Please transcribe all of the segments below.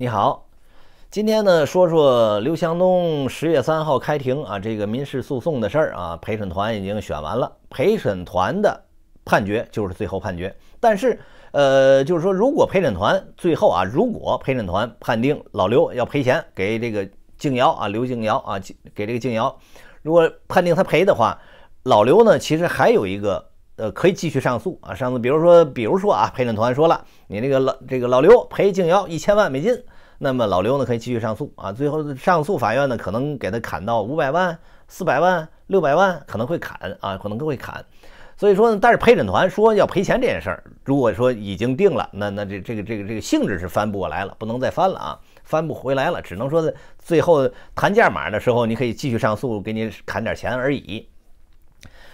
你好，今天呢说说刘强东十月三号开庭啊，这个民事诉讼的事儿啊，陪审团已经选完了，陪审团的判决就是最后判决。但是，呃，就是说，如果陪审团最后啊，如果陪审团判定老刘要赔钱给这个静瑶啊，刘静瑶啊，给这个静瑶，如果判定他赔的话，老刘呢，其实还有一个。呃，可以继续上诉啊，上诉，比如说，比如说啊，陪审团说了，你那个老这个老刘赔静瑶一千万美金，那么老刘呢可以继续上诉啊，最后上诉法院呢可能给他砍到五百万、四百万、六百万，可能会砍啊，可能都会砍。所以说呢，但是陪审团说要赔钱这件事儿，如果说已经定了，那那这这个这个这个性质是翻不过来了，不能再翻了啊，翻不回来了，只能说最后谈价码的时候，你可以继续上诉，给你砍点钱而已。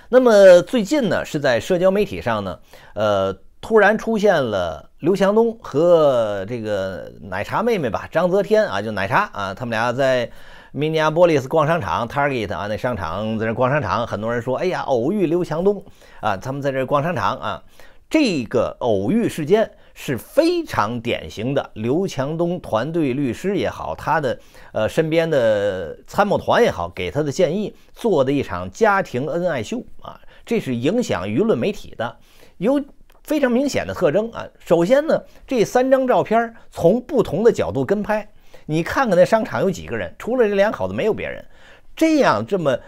那么最近呢，是在社交媒体上呢，呃，突然出现了刘强东和这个奶茶妹妹吧，张泽天啊，就奶茶啊，他们俩在明尼阿波利斯逛商场，Target 啊，那商场在那逛商场，很多人说，哎呀，偶遇刘强东啊，他们在这逛商场啊，这个偶遇事件。是非常典型的刘强东团队律师也好，他的呃身边的参谋团也好，给他的建议做的一场家庭恩爱秀啊，这是影响舆论媒体的，有非常明显的特征啊。首先呢，这三张照片从不同的角度跟拍，你看看那商场有几个人，除了这两口子没有别人，这样这么。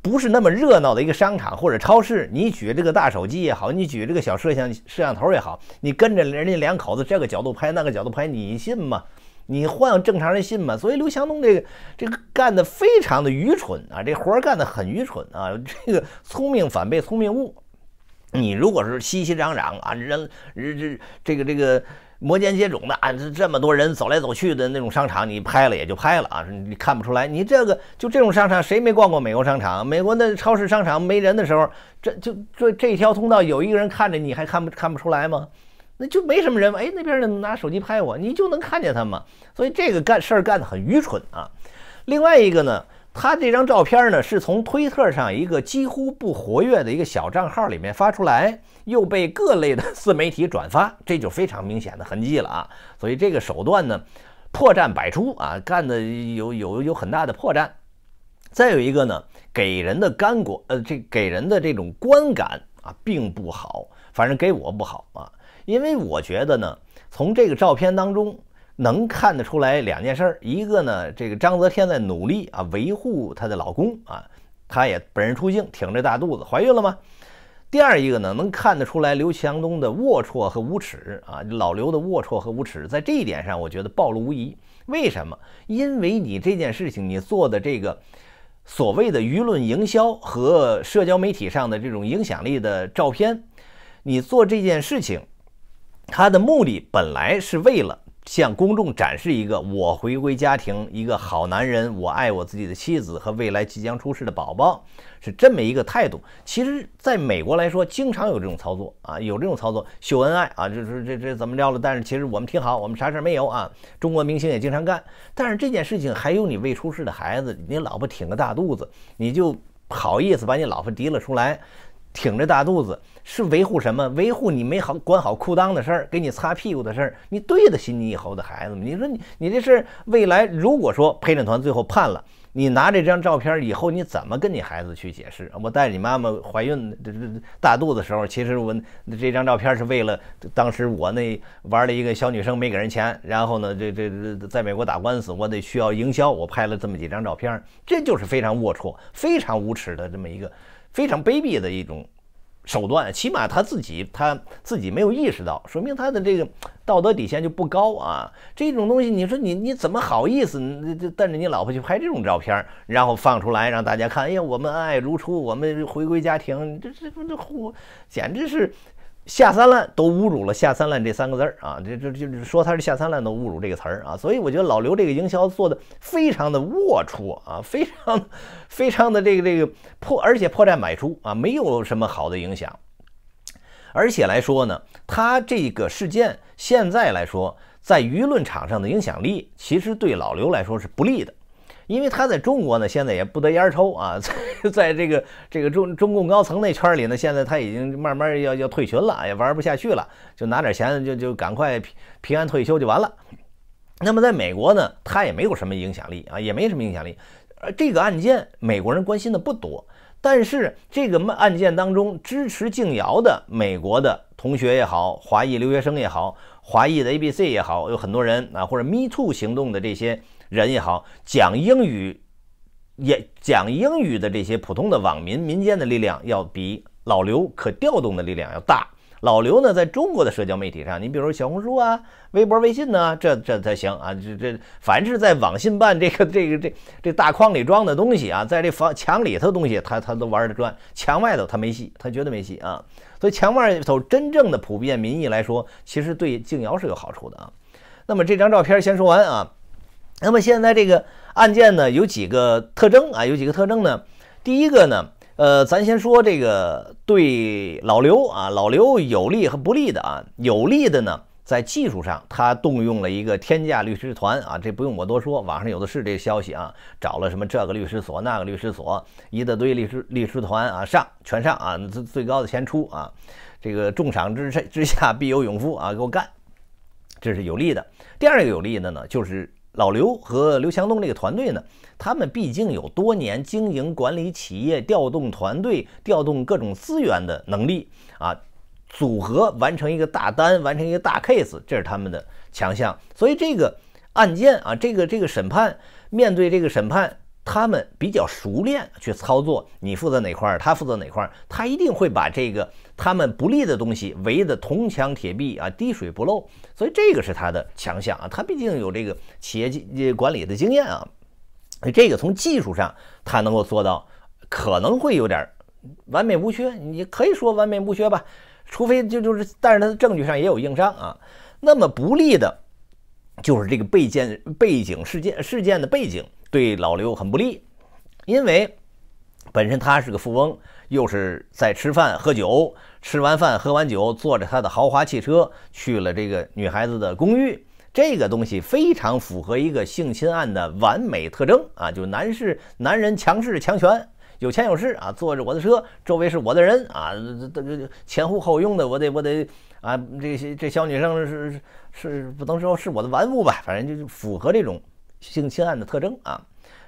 不是那么热闹的一个商场或者超市，你举这个大手机也好，你举这个小摄像摄像头也好，你跟着人家两口子这个角度拍那个角度拍，你信吗？你换正常人信吗？所以刘强东这个这个干的非常的愚蠢啊，这活干的很愚蠢啊，这个聪明反被聪明误。你如果是熙熙攘攘啊，人人这这个这个。摩肩接踵的啊，这这么多人走来走去的那种商场，你拍了也就拍了啊，你看不出来。你这个就这种商场，谁没逛过美国商场？美国的超市商场没人的时候，这就这这条通道有一个人看着你，还看不看不出来吗？那就没什么人。哎，那边人拿手机拍我，你就能看见他吗？所以这个干事儿干得很愚蠢啊。另外一个呢？他这张照片呢，是从推特上一个几乎不活跃的一个小账号里面发出来，又被各类的自媒体转发，这就非常明显的痕迹了啊！所以这个手段呢，破绽百出啊，干的有有有很大的破绽。再有一个呢，给人的干果，呃，这给人的这种观感啊，并不好，反正给我不好啊，因为我觉得呢，从这个照片当中。能看得出来两件事儿，一个呢，这个张泽天在努力啊维护她的老公啊，她也本人出镜，挺着大肚子，怀孕了吗？第二一个呢，能看得出来刘强东的龌龊和无耻啊，老刘的龌龊和无耻，在这一点上，我觉得暴露无遗。为什么？因为你这件事情，你做的这个所谓的舆论营销和社交媒体上的这种影响力的照片，你做这件事情，它的目的本来是为了。向公众展示一个我回归家庭，一个好男人，我爱我自己的妻子和未来即将出世的宝宝，是这么一个态度。其实，在美国来说，经常有这种操作啊，有这种操作秀恩爱啊，就是这这怎么着了？但是其实我们挺好，我们啥事没有啊。中国明星也经常干，但是这件事情还有你未出世的孩子，你老婆挺个大肚子，你就好意思把你老婆提了出来？挺着大肚子是维护什么？维护你没好管好裤裆的事儿，给你擦屁股的事儿，你对得起你以后的孩子吗？你说你你这事儿未来如果说陪审团最后判了，你拿这张照片以后你怎么跟你孩子去解释？我带你妈妈怀孕这这大肚子时候，其实我这张照片是为了当时我那玩了一个小女生没给人钱，然后呢这这这在美国打官司，我得需要营销，我拍了这么几张照片，这就是非常龌龊、非常无耻的这么一个。非常卑鄙的一种手段，起码他自己他自己没有意识到，说明他的这个道德底线就不高啊。这种东西，你说你你怎么好意思，就带着你老婆去拍这种照片，然后放出来让大家看？哎呀，我们恩爱如初，我们回归家庭，这这这，简直是。下三滥都侮辱了“下三滥”这三个字儿啊！这这就是说他是下三滥都侮辱这个词儿啊！所以我觉得老刘这个营销做的非常的龌龊啊，非常 非常的这个这个破，而且破绽百出啊，没有什么好的影响。而且来说呢，他这个事件现在来说，在舆论场上的影响力，其实对老刘来说是不利的。因为他在中国呢，现在也不得烟抽啊，在在这个这个中中共高层那圈里呢，现在他已经慢慢要要退群了，也玩不下去了，就拿点钱就就赶快平平安退休就完了。那么在美国呢，他也没有什么影响力啊，也没什么影响力。呃，这个案件美国人关心的不多，但是这个案件当中支持静瑶的美国的同学也好，华裔留学生也好，华裔的 A B C 也好，有很多人啊，或者 Me Too 行动的这些人也好，讲英语也讲英语的这些普通的网民民间的力量，要比老刘可调动的力量要大。老刘呢，在中国的社交媒体上，你比如说小红书啊、微博、微信呢，这这才行啊。这这，凡是在网信办这个这个这这大框里装的东西啊，在这房墙里头东西，他他都玩得转，墙外头他没戏，他绝对没戏啊。所以墙外头真正的普遍民意来说，其实对静瑶是有好处的啊。那么这张照片先说完啊。那么现在这个案件呢，有几个特征啊？有几个特征呢？第一个呢？呃，咱先说这个对老刘啊，老刘有利和不利的啊。有利的呢，在技术上，他动用了一个天价律师团啊，这不用我多说，网上有的是这消息啊。找了什么这个律师所、那个律师所，一大堆律师律师团啊，上全上啊，最最高的钱出啊。这个重赏之之下必有勇夫啊，给我干，这是有利的。第二个有利的呢，就是。老刘和刘强东这个团队呢，他们毕竟有多年经营管理企业、调动团队、调动各种资源的能力啊，组合完成一个大单、完成一个大 case，这是他们的强项。所以这个案件啊，这个这个审判，面对这个审判。他们比较熟练去操作，你负责哪块儿，他负责哪块儿，他一定会把这个他们不利的东西围得铜墙铁壁啊，滴水不漏。所以这个是他的强项啊，他毕竟有这个企业经管理的经验啊，这个从技术上他能够做到，可能会有点完美无缺，你可以说完美无缺吧，除非就就是，但是他的证据上也有硬伤啊。那么不利的，就是这个背件背景事件事件的背景。对老刘很不利，因为本身他是个富翁，又是在吃饭喝酒，吃完饭喝完酒，坐着他的豪华汽车去了这个女孩子的公寓，这个东西非常符合一个性侵案的完美特征啊！就男士男人强势强权，有钱有势啊，坐着我的车，周围是我的人啊，这这前呼后拥的，我得我得啊，这些这小女生是是不能说是我的玩物吧，反正就是符合这种。性侵案的特征啊，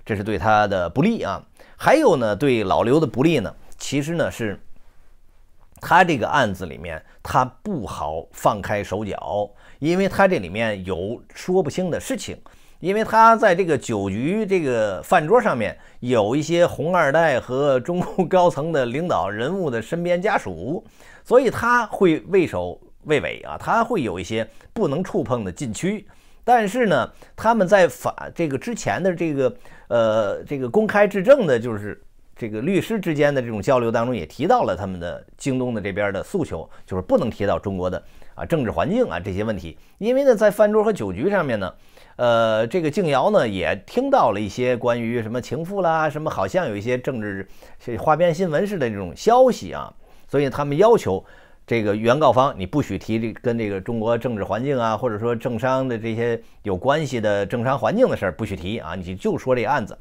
这是对他的不利啊。还有呢，对老刘的不利呢，其实呢是他这个案子里面他不好放开手脚，因为他这里面有说不清的事情，因为他在这个酒局这个饭桌上面有一些红二代和中共 高层的领导人物的身边家属，所以他会畏首畏尾啊，他会有一些不能触碰的禁区。但是呢，他们在法这个之前的这个呃这个公开质证的，就是这个律师之间的这种交流当中，也提到了他们的京东的这边的诉求，就是不能提到中国的啊政治环境啊这些问题。因为呢，在饭桌和酒局上面呢，呃，这个静瑶呢也听到了一些关于什么情妇啦，什么好像有一些政治花边新闻似的这种消息啊，所以他们要求。这个原告方，你不许提这跟这个中国政治环境啊，或者说政商的这些有关系的政商环境的事儿，不许提啊，你就说这案子。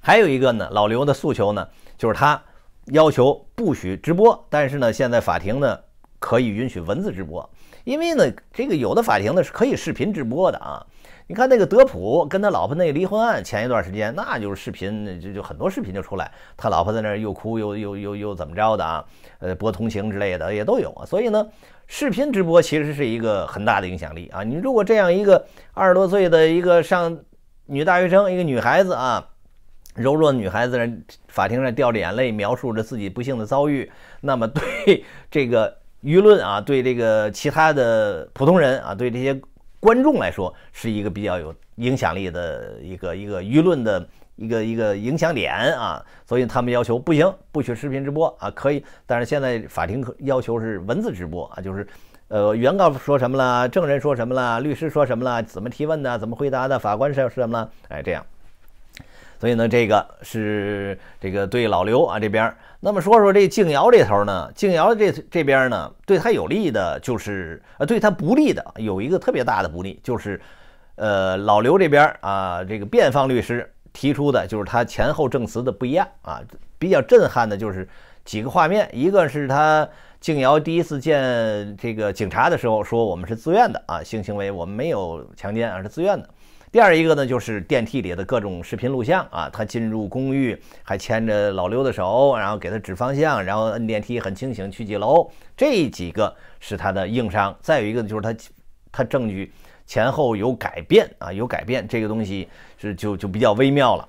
还有一个呢，老刘的诉求呢，就是他要求不许直播，但是呢，现在法庭呢可以允许文字直播，因为呢，这个有的法庭呢是可以视频直播的啊。你看那个德普跟他老婆那离婚案，前一段时间那就是视频，就就很多视频就出来，他老婆在那儿又哭又又又又怎么着的啊？呃，博同情之类的也都有啊。所以呢，视频直播其实是一个很大的影响力啊。你如果这样一个二十多岁的一个上女大学生，一个女孩子啊，柔弱的女孩子，法庭上掉着眼泪描述着自己不幸的遭遇，那么对这个舆论啊，对这个其他的普通人啊，对这些。观众来说是一个比较有影响力的一个一个舆论的一个一个影响点啊，所以他们要求不行，不许视频直播啊，可以，但是现在法庭要求是文字直播啊，就是，呃，原告说什么了，证人说什么了，律师说什么了，怎么提问的，怎么回答的，法官是什么了，哎，这样。所以呢，这个是这个对老刘啊这边。那么说说这静瑶这头呢，静瑶这这边呢，对他有利的就是呃，对他不利的有一个特别大的不利，就是呃老刘这边啊，这个辩方律师提出的就是他前后证词的不一样啊。比较震撼的就是几个画面，一个是他静瑶第一次见这个警察的时候说我们是自愿的啊，性行为我们没有强奸，而是自愿的。第二一个呢，就是电梯里的各种视频录像啊，他进入公寓还牵着老刘的手，然后给他指方向，然后摁电梯很清醒去几楼，这几个是他的硬伤。再有一个就是他他证据前后有改变啊，有改变，这个东西是就就比较微妙了。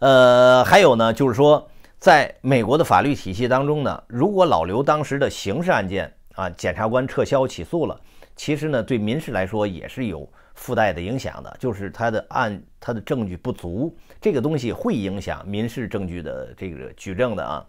呃，还有呢，就是说在美国的法律体系当中呢，如果老刘当时的刑事案件啊，检察官撤销起诉了，其实呢对民事来说也是有。附带的影响的，就是他的案，他的证据不足，这个东西会影响民事证据的这个举证的啊。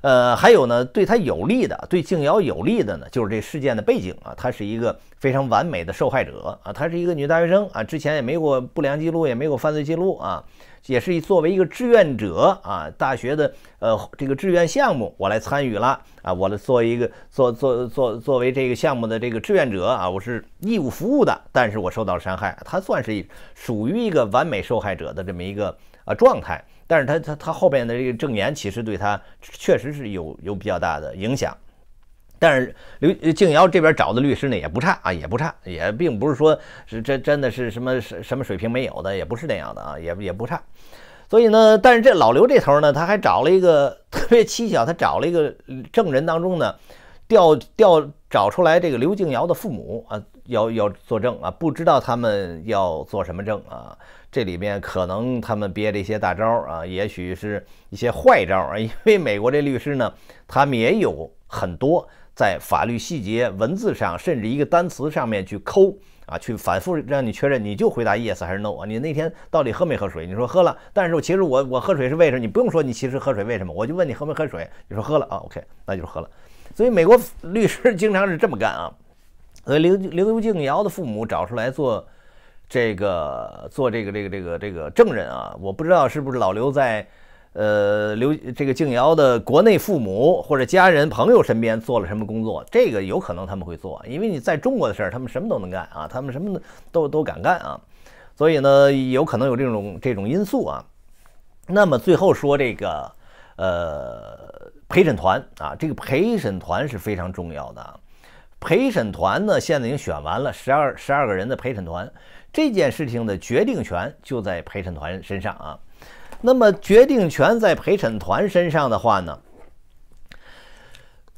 呃，还有呢，对他有利的，对静瑶有利的呢，就是这事件的背景啊，她是一个非常完美的受害者啊，她是一个女大学生啊，之前也没过不良记录，也没有犯罪记录啊。也是作为一个志愿者啊，大学的呃这个志愿项目我来参与了啊，我来做一个做做做作为这个项目的这个志愿者啊，我是义务服务的，但是我受到了伤害，他算是属于一个完美受害者的这么一个啊状态，但是他他他后边的这个证言其实对他确实是有有比较大的影响。但是刘静瑶这边找的律师呢也不差啊，也不差，也并不是说是真真的是什么什什么水平没有的，也不是那样的啊，也也不差。所以呢，但是这老刘这头呢，他还找了一个特别蹊跷，他找了一个证人当中呢，调调找出来这个刘静瑶的父母啊，要要作证啊，不知道他们要做什么证啊，这里面可能他们憋着一些大招啊，也许是一些坏招啊，因为美国这律师呢，他们也有很多。在法律细节、文字上，甚至一个单词上面去抠啊，去反复让你确认，你就回答 yes 还是 no 啊？你那天到底喝没喝水？你说喝了，但是其实我我喝水是为什么？你不用说你其实喝水为什么，我就问你喝没喝水？你说喝了啊，OK，那就是喝了。所以美国 律师经常是这么干啊。所以刘刘静瑶的父母找出来做这个做这个这个这个这个证人啊，我不知道是不是老刘在。呃，刘这个静瑶的国内父母或者家人朋友身边做了什么工作？这个有可能他们会做，因为你在中国的事儿，他们什么都能干啊，他们什么都都敢干啊，所以呢，有可能有这种这种因素啊。那么最后说这个呃陪审团啊，这个陪审团是非常重要的啊。陪审团呢，现在已经选完了十二十二个人的陪审团，这件事情的决定权就在陪审团身上啊。那么决定权在陪审团身上的话呢，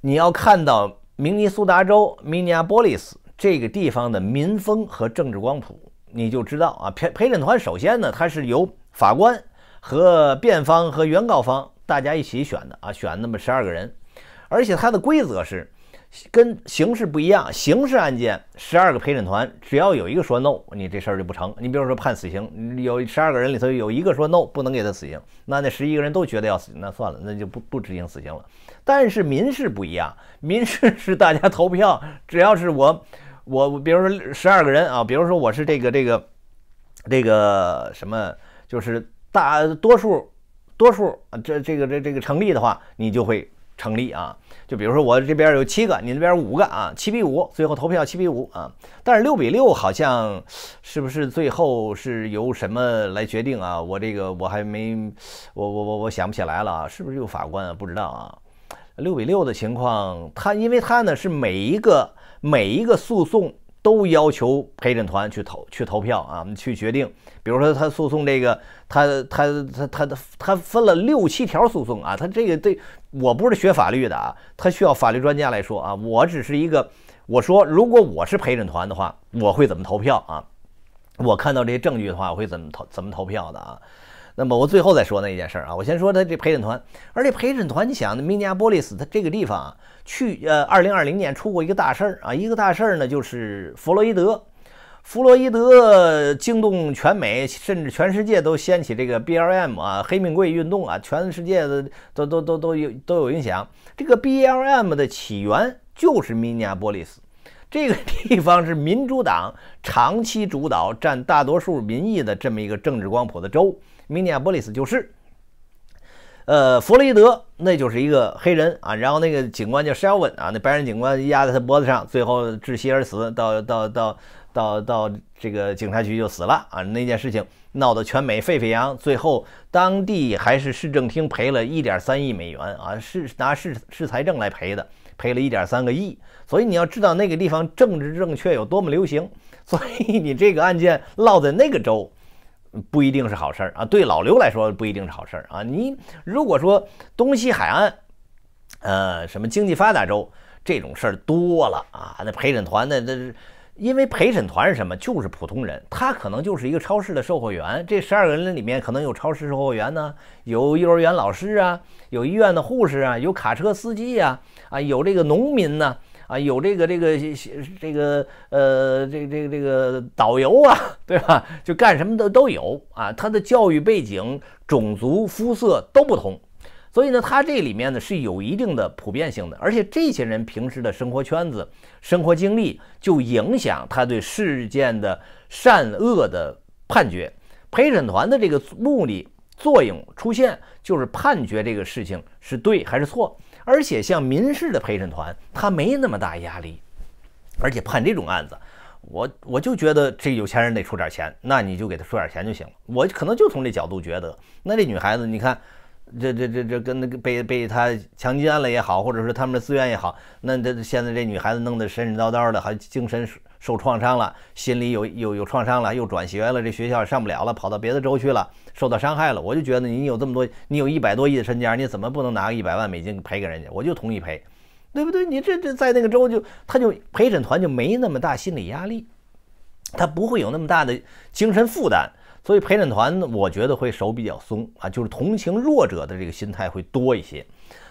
你要看到明尼苏达州 Minneapolis 这个地方的民风和政治光谱，你就知道啊。陪陪审团首先呢，它是由法官和辩方和原告方大家一起选的啊，选那么十二个人，而且它的规则是。跟刑事不一样，刑事案件十二个陪审团，只要有一个说 no，你这事儿就不成。你比如说判死刑，有十二个人里头有一个说 no，不能给他死刑，那那十一个人都觉得要死，那算了，那就不不执行死刑了。但是民事不一样，民事是大家投票，只要是我我比如说十二个人啊，比如说我是这个这个这个什么，就是大多数多数这这个这这个成立的话，你就会。成立啊，就比如说我这边有七个，你那边五个啊，七比五，最后投票七比五啊。但是六比六好像是不是最后是由什么来决定啊？我这个我还没，我我我我想不起来了啊，是不是有法官啊？不知道啊。六比六的情况，他因为他呢是每一个每一个诉讼。都要求陪审团去投去投票啊，去决定。比如说他诉讼这个，他他他他他他分了六七条诉讼啊，他这个对我不是学法律的啊，他需要法律专家来说啊。我只是一个，我说如果我是陪审团的话，我会怎么投票啊？我看到这些证据的话，我会怎么投怎么投票的啊？那么我最后再说那一件事儿啊，我先说他这陪审团，而且陪审团，你想，明尼阿波利斯他这个地方啊，去呃，二零二零年出过一个大事儿啊，一个大事儿呢就是弗洛伊德，弗洛伊德惊动全美，甚至全世界都掀起这个 BLM 啊黑命贵运动啊，全世界的都都都都有都有影响。这个 BLM 的起源就是明尼阿波利斯，这个地方是民主党长期主导、占大多数民意的这么一个政治光谱的州。明尼阿波利斯就是，呃，弗洛伊德那就是一个黑人啊，然后那个警官叫 Shelvin 啊，那白人警官压在他脖子上，最后窒息而死，到到到到到这个警察局就死了啊，那件事情闹得全美沸沸扬，最后当地还是市政厅赔了一点三亿美元啊，是拿市市财政来赔的。赔了一点三个亿。所以你要知道那个地方政治正确有多么流行，所以你这个案件落在那个州，不一定是好事儿啊。对老刘来说不一定是好事儿啊。你如果说东西海岸，呃，什么经济发达州这种事儿多了啊，那陪审团那那是。因为陪审团是什么？就是普通人，他可能就是一个超市的售货员。这十二个人里面，可能有超市售货员呢，有幼儿园老师啊，有医院的护士啊，有卡车司机呀，啊，有这个农民呢，啊有这个这个这个呃，这个这个这个导游啊，对吧？就干什么的都有啊。他的教育背景、种族、肤色都不同。所以呢，他这里面呢是有一定的普遍性的，而且这些人平时的生活圈子、生活经历就影响他对事件的善恶的判决。陪审团的这个目的作用出现，就是判决这个事情是对还是错。而且像民事的陪审团，他没那么大压力，而且判这种案子，我我就觉得这有钱人得出点钱，那你就给他出点钱就行了。我可能就从这角度觉得，那这女孩子，你看。这这这这跟那个被被他强奸了也好，或者说他们的资源也好，那这现在这女孩子弄得神神叨叨的，还精神受创伤了，心里有有有创伤了，又转学了，这学校上不了了，跑到别的州去了，受到伤害了。我就觉得你有这么多，你有一百多亿的身家，你怎么不能拿个一百万美金赔给人家？我就同意赔，对不对？你这这在那个州就他就陪审团就没那么大心理压力，他不会有那么大的精神负担。所以陪审团，我觉得会手比较松啊，就是同情弱者的这个心态会多一些。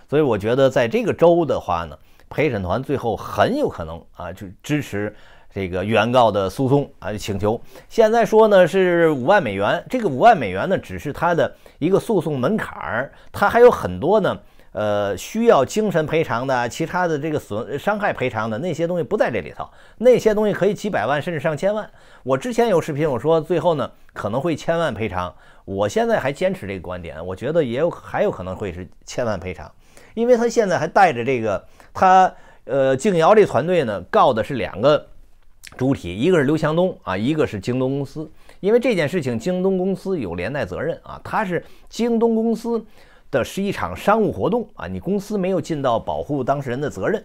所以我觉得在这个州的话呢，陪审团最后很有可能啊，就支持这个原告的诉讼啊请求。现在说呢是五万美元，这个五万美元呢只是他的一个诉讼门槛儿，他还有很多呢。呃，需要精神赔偿的，其他的这个损伤害赔偿的那些东西不在这里头，那些东西可以几百万甚至上千万。我之前有视频，我说最后呢可能会千万赔偿，我现在还坚持这个观点，我觉得也有还有可能会是千万赔偿，因为他现在还带着这个他呃静瑶这团队呢告的是两个主体，一个是刘强东啊，一个是京东公司，因为这件事情京东公司有连带责任啊，他是京东公司。的是一场商务活动啊，你公司没有尽到保护当事人的责任，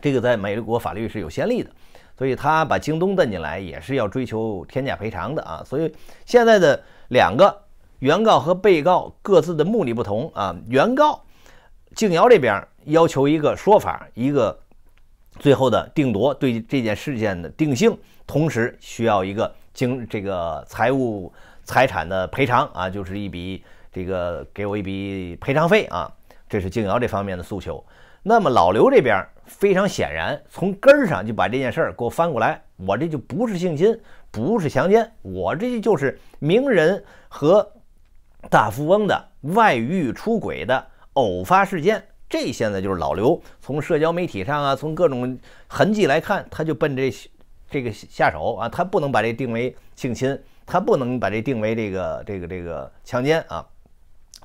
这个在美国法律是有先例的，所以他把京东带进来也是要追求天价赔偿的啊。所以现在的两个原告和被告各自的目的不同啊，原告静瑶这边要求一个说法，一个最后的定夺对这件事件的定性，同时需要一个经这个财务财产的赔偿啊，就是一笔。这个给我一笔赔偿费啊，这是静瑶这方面的诉求。那么老刘这边非常显然，从根儿上就把这件事儿给我翻过来，我这就不是性侵，不是强奸，我这就是名人和大富翁的外遇出轨的偶发事件。这现在就是老刘从社交媒体上啊，从各种痕迹来看，他就奔这这个下手啊，他不能把这定为性侵，他不能把这定为这个这个这个强奸啊。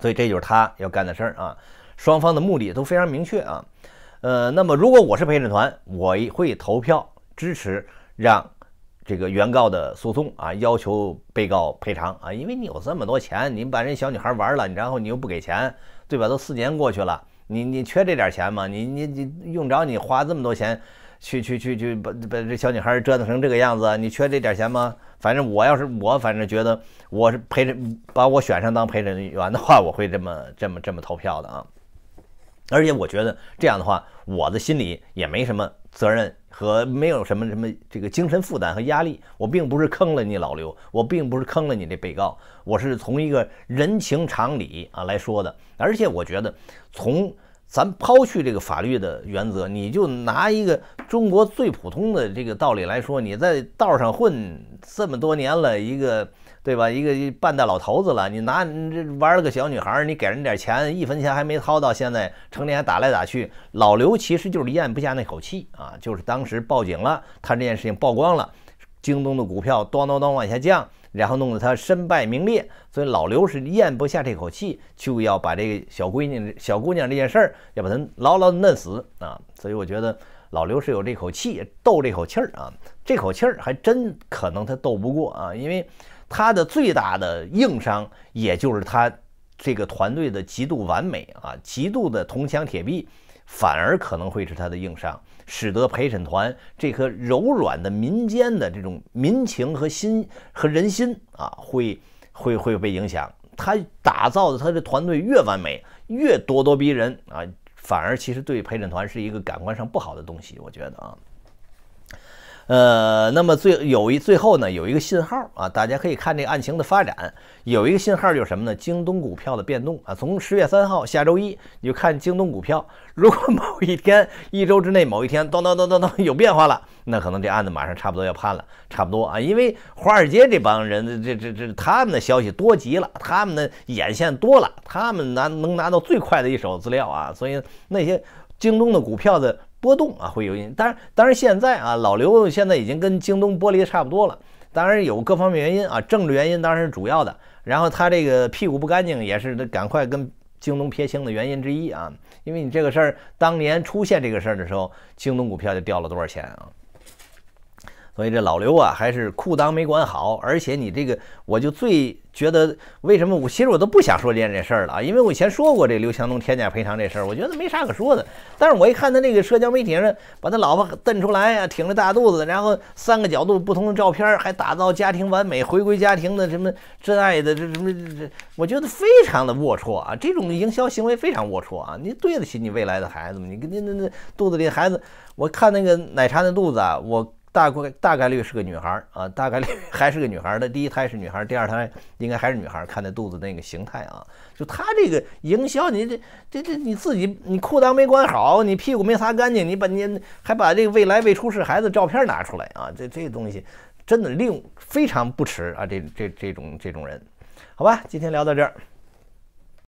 所以这就是他要干的事儿啊，双方的目的都非常明确啊，呃，那么如果我是陪审团，我会投票支持让这个原告的诉讼啊，要求被告赔偿啊，因为你有这么多钱，你把人小女孩玩了，然后你又不给钱，对吧？都四年过去了，你你缺这点钱吗？你你你用着你花这么多钱？去去去去把把这小女孩折腾成这个样子，你缺这点钱吗？反正我要是我，反正觉得我是陪审，把我选上当陪审员的话，我会这么这么这么投票的啊。而且我觉得这样的话，我的心里也没什么责任和没有什么什么这个精神负担和压力。我并不是坑了你老刘，我并不是坑了你这被告，我是从一个人情常理啊来说的。而且我觉得从。咱抛去这个法律的原则，你就拿一个中国最普通的这个道理来说，你在道上混这么多年了，一个对吧？一个半大老头子了，你拿你这玩了个小女孩，你给人点钱，一分钱还没掏到，现在成天打来打去。老刘其实就是咽不下那口气啊，就是当时报警了，他这件事情曝光了，京东的股票咚咚咚往下降。然后弄得他身败名裂，所以老刘是咽不下这口气，就要把这个小闺女、小姑娘这件事儿要把她牢牢的弄死啊！所以我觉得老刘是有这口气，斗这口气儿啊，这口气儿还真可能他斗不过啊，因为他的最大的硬伤，也就是他这个团队的极度完美啊，极度的铜墙铁壁，反而可能会是他的硬伤，使得陪审团这颗柔软的民间的这种民情和心和人心啊，会 会会被影响。他打造的他的团队越完美，越咄咄逼人啊，反而其实对陪审团是一个感官上不好的东西，我觉得啊。呃，那么最有一最后呢，有一个信号啊，大家可以看这个案情的发展，有一个信号就是什么呢？京东股票的变动啊，从十月三号下周一，你就看京东股票，如果某一天一周之内某一天咚咚咚咚咚有变化了，那可能这案子马上差不多要判了，差不多啊，因为华尔街这帮人，这这这他们的消息多极了，他们的眼线多了，他们拿能拿到最快的一手资料啊，所以那些京东的股票的。波动啊，会有因，当然，当然现在啊，老刘现在已经跟京东剥离的差不多了。当然有各方面原因啊，政治原因当然是主要的。然后他这个屁股不干净，也是他赶快跟京东撇清的原因之一啊。因为你这个事儿，当年出现这个事儿的时候，京东股票就掉了多少钱啊？所以这老刘啊，还是裤裆没管好，而且你这个，我就最觉得为什么我其实我都不想说这件这事儿了啊，因为我以前说过这刘强东天价赔偿这事儿，我觉得没啥可说的。但是我一看他那个社交媒体上把他老婆瞪出来啊，挺着大肚子，然后三个角度不同的照片，还打造家庭完美回归家庭的什么真爱的这什么这，我觉得非常的龌龊啊，这种营销行为非常龌龊啊，你对得起你未来的孩子吗？你跟那那那肚子里孩子，我看那个奶茶那肚子啊，我。大概大概率是个女孩啊，大概率还是个女孩的第一胎是女孩，第二胎应该还是女孩。看那肚子那个形态啊，就他这个营销，你这这这你自己你裤裆没管好，你屁股没擦干净，你把你还把这个未来未出世孩子照片拿出来啊，这这东西真的令非常不耻啊！这这这种这种人，好吧，今天聊到这儿。